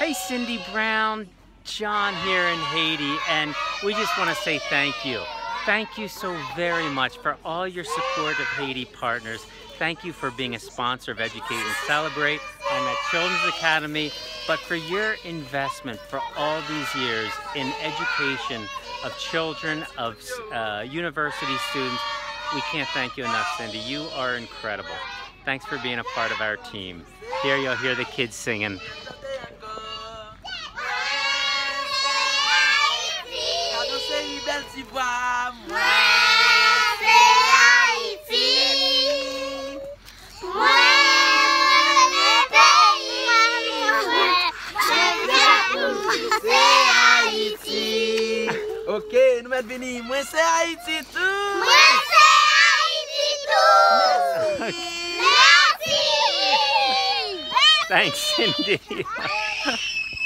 Hey, Cindy Brown, John here in Haiti, and we just want to say thank you. Thank you so very much for all your support of Haiti Partners. Thank you for being a sponsor of Educate and Celebrate and at Children's Academy, but for your investment for all these years in education of children, of uh, university students. We can't thank you enough, Cindy. You are incredible. Thanks for being a part of our team. Here you'll hear the kids singing. peyi bel si bam. Mwen pe Haiti. Mwen pe peyi. Mwen pe pou se Haiti. Ok, nou men vini. Mwen se Haiti tou. Mwen se Haiti tou. Mersi. Mersi. Thanks, Cindy.